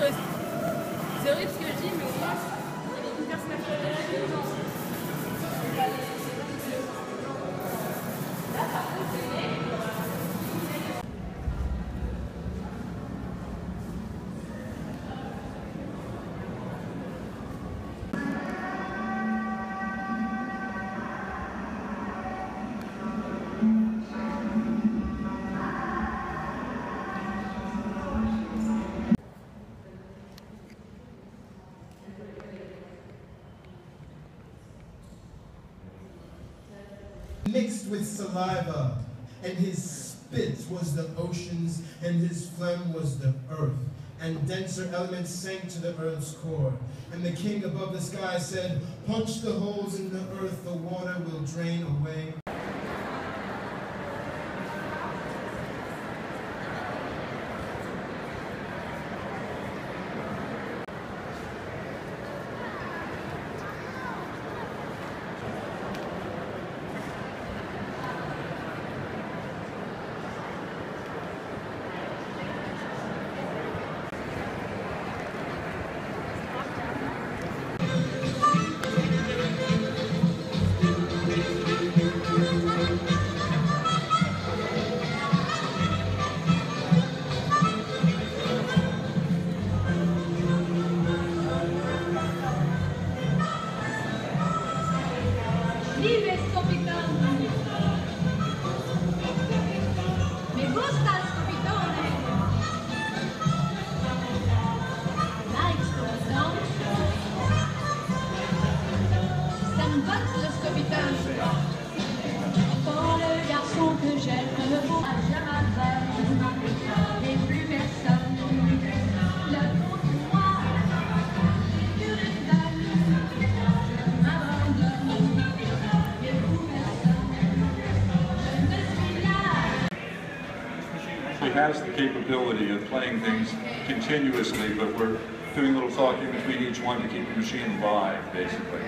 c'est horrible ce que je dis, mais il y a une de la mixed with saliva, and his spit was the oceans, and his phlegm was the earth. And denser elements sank to the earth's core. And the king above the sky said, Punch the holes in the earth, the water will drain away. Has the capability of playing things continuously, but we're doing a little talking between each one to keep the machine live, basically.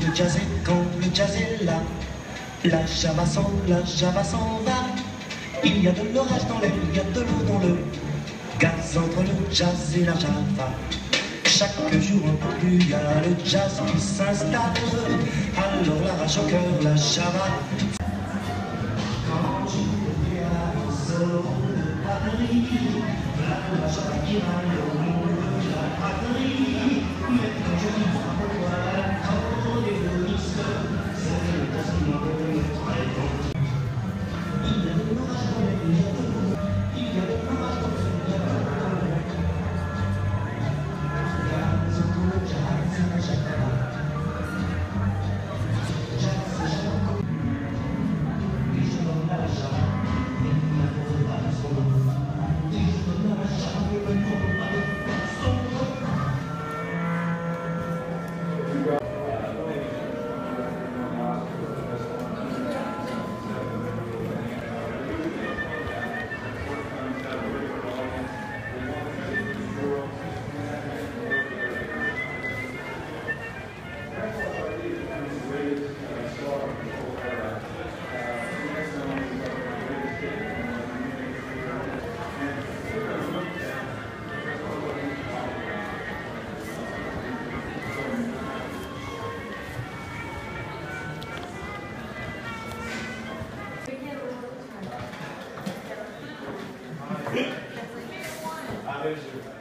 Le jazz est, quand le jazz est là, la java s'en, la java s'en va. Il y a de l'orage dans l'air, il y a de l'eau dans le gaz entre le jazz et la java. Chaque jour peu plus, y a le jazz qui s'installe. Alors la rage au cœur, la java. Quand je vais à ce de Paris, la java qui va le monde de la. I there's you.